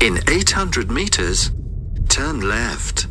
In 800 meters, turn left.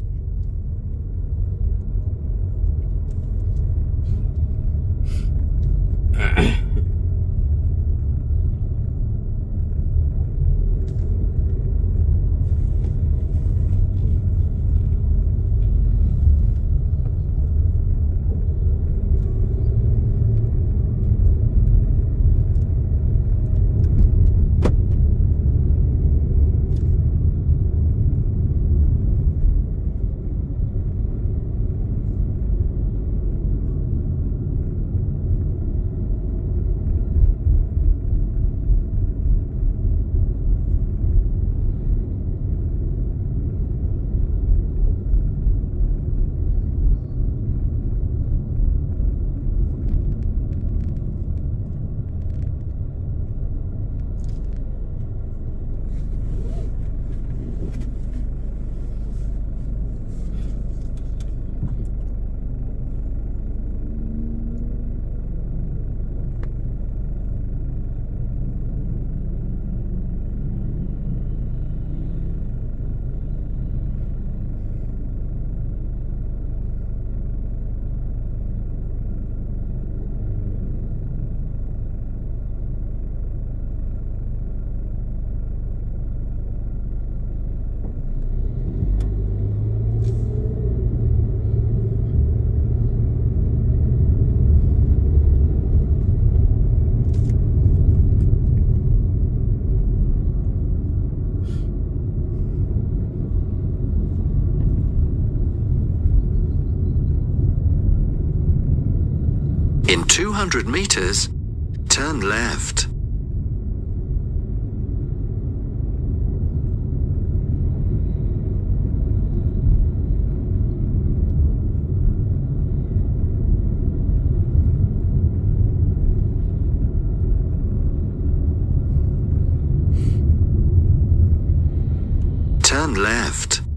In 200 meters, turn left. Turn left.